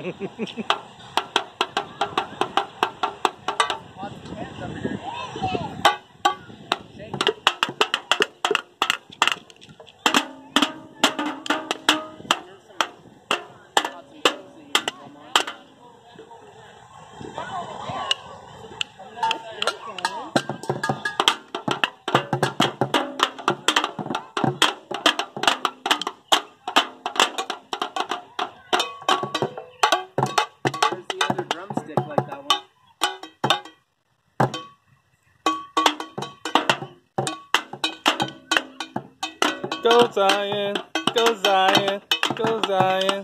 Where's the other drumstick like that one? Go Zion, go Zion, go Zion.